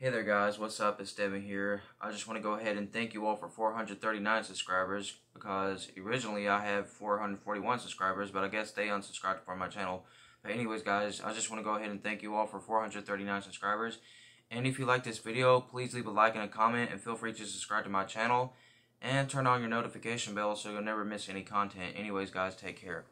Hey there guys, what's up? It's Devin here. I just want to go ahead and thank you all for 439 subscribers because originally I had 441 subscribers, but I guess they unsubscribed from my channel. But anyways guys, I just want to go ahead and thank you all for 439 subscribers. And if you like this video, please leave a like and a comment and feel free to subscribe to my channel and turn on your notification bell so you'll never miss any content. Anyways guys, take care.